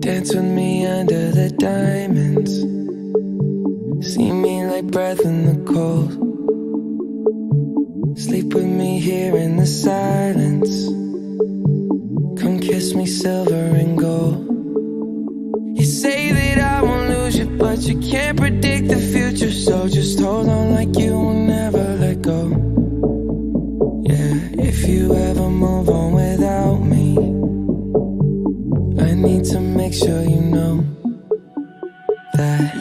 Dance with me under the diamonds. See me like breath in the cold. Sleep with me here in the silence. Come kiss me, silver and gold. You say that I won't lose you, but you can't predict the future. So just hold on like you will never make sure you know that